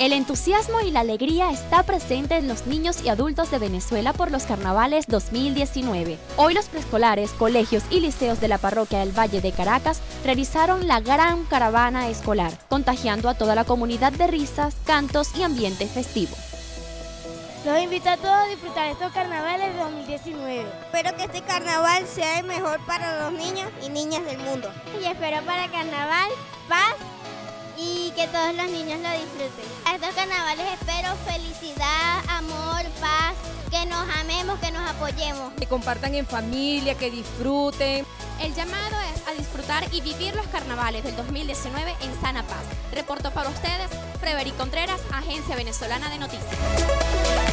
El entusiasmo y la alegría está presente en los niños y adultos de Venezuela por los carnavales 2019. Hoy los preescolares, colegios y liceos de la parroquia del Valle de Caracas realizaron la gran caravana escolar, contagiando a toda la comunidad de risas, cantos y ambiente festivo. Los invito a todos a disfrutar estos carnavales de 2019. Espero que este carnaval sea el mejor para los niños y niñas del mundo. Y espero para el carnaval paz y que todos los niños lo disfruten. A estos carnavales espero felicidad, amor, paz, que nos amemos, que nos apoyemos. Que compartan en familia, que disfruten. El llamado es a disfrutar y vivir los carnavales del 2019 en sana paz. Reporto para ustedes, Freveri Contreras, Agencia Venezolana de Noticias.